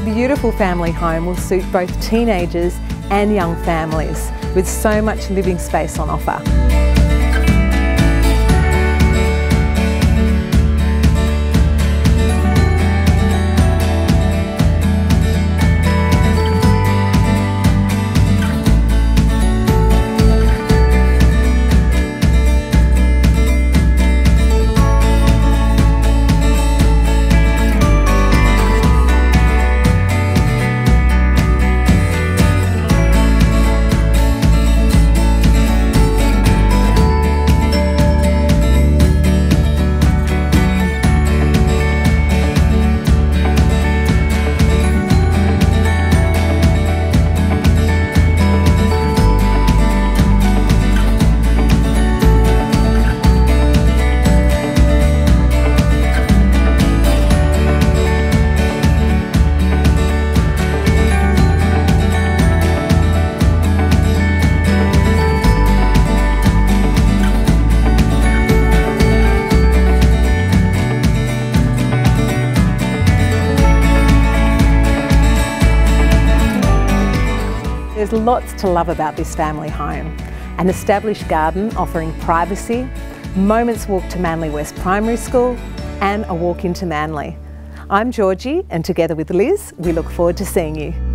beautiful family home will suit both teenagers and young families with so much living space on offer. There's lots to love about this family home. An established garden offering privacy, moments walk to Manly West Primary School and a walk into Manly. I'm Georgi and together with Liz, we look forward to seeing you.